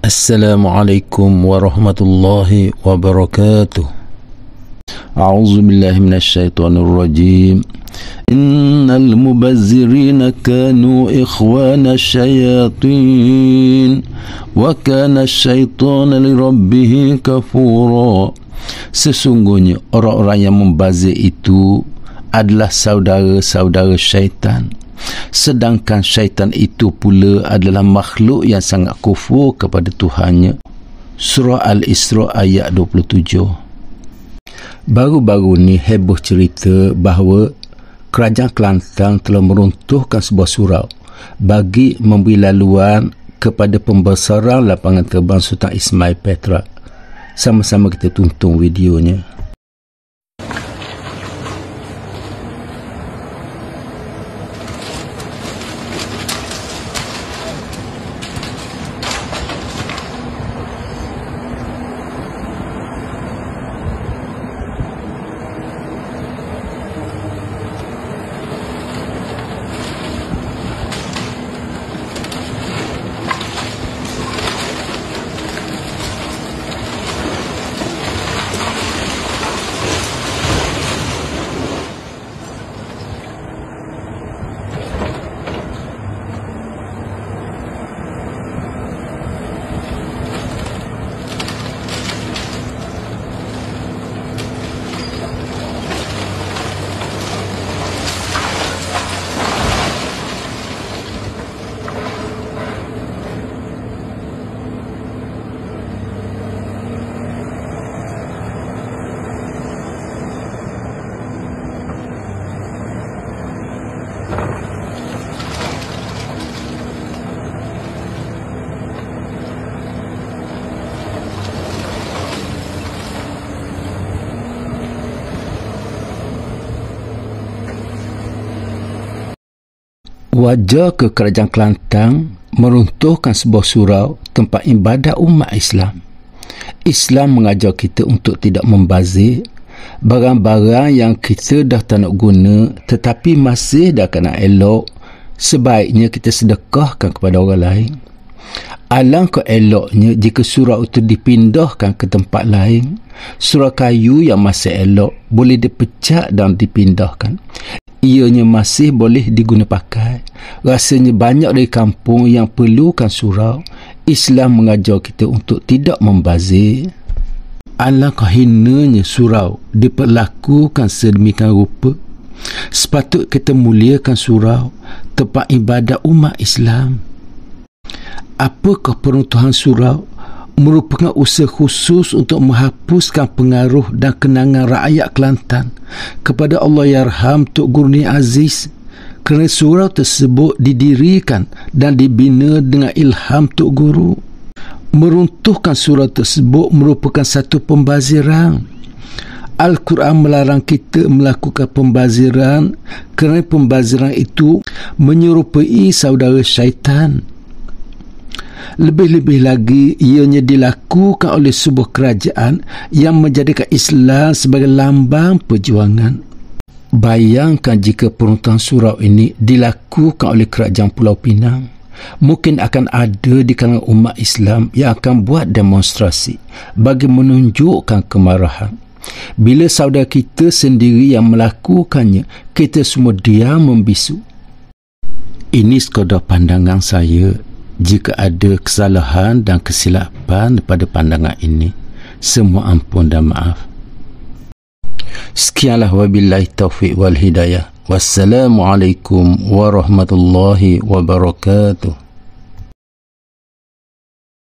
Assalamualaikum warahmatullahi wabarakatuh. A'udzu billahi minasy syaithanir rajim. Innal mubazzirina kanu ikhwana syayatin wa kana syaithanu li rabbih kafura. Sesungguhnya orang-orang yang membazir itu adalah saudara-saudara syaitan sedangkan syaitan itu pula adalah makhluk yang sangat kufur kepada Tuhannya. Surah Al-Isra ayat 27. Baru-baru ni heboh cerita bahawa kerajaan Kelantan telah meruntuhkan sebuah surau bagi memberi laluan kepada pembesaran lapangan terbang Sultan Ismail Petra. Sama-sama kita tonton videonya. Wajah ke kerajaan Kelantan meruntuhkan sebuah surau tempat ibadah umat Islam. Islam mengajar kita untuk tidak membazir barang-barang yang kita dah tak nak guna tetapi masih dah kena elok sebaiknya kita sedekahkan kepada orang lain. Alangkah eloknya jika surau itu dipindahkan ke tempat lain. Surau kayu yang masih elok boleh dipecah dan dipindahkan ianya masih boleh diguna pakai. Rasanya banyak dari kampung yang perlukan surau. Islam mengajar kita untuk tidak membazir. Alangkah hinanya surau diperlakukan sedemikian rupa. Sepatut kita muliakan surau tempat ibadat umat Islam. Apakah peruntuhan surau? Merupakan usaha khusus untuk menghapuskan pengaruh dan kenangan rakyat Kelantan kepada Allah Yarham Tok Gurni Aziz kerana surau tersebut didirikan dan dibina dengan ilham Tok Guru. Meruntuhkan surau tersebut merupakan satu pembaziran. Al-Quran melarang kita melakukan pembaziran kerana pembaziran itu menyerupai saudara syaitan. Lebih-lebih lagi ianya dilakukan oleh sebuah kerajaan yang menjadikan Islam sebagai lambang perjuangan. Bayangkan jika peruntuhan surau ini dilakukan oleh kerajaan Pulau Pinang. Mungkin akan ada di kalangan umat Islam yang akan buat demonstrasi bagi menunjukkan kemarahan. Bila saudara kita sendiri yang melakukannya, kita semua diam membisu. Ini sekadar pandangan saya jika ada kesalahan dan kesilapan pada pandangan ini, semua ampun dan maaf. Sekianlah wabillahi taufiq wal hidayah. Wassalamualaikum warahmatullahi wabarakatuh.